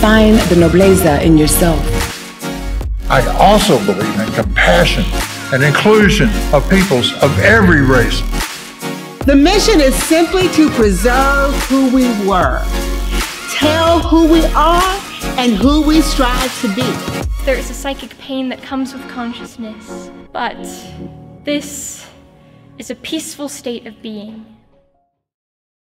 Find the nobleza in yourself. I also believe in compassion and inclusion of peoples of every race. The mission is simply to preserve who we were, tell who we are, and who we strive to be. There is a psychic pain that comes with consciousness, but this is a peaceful state of being.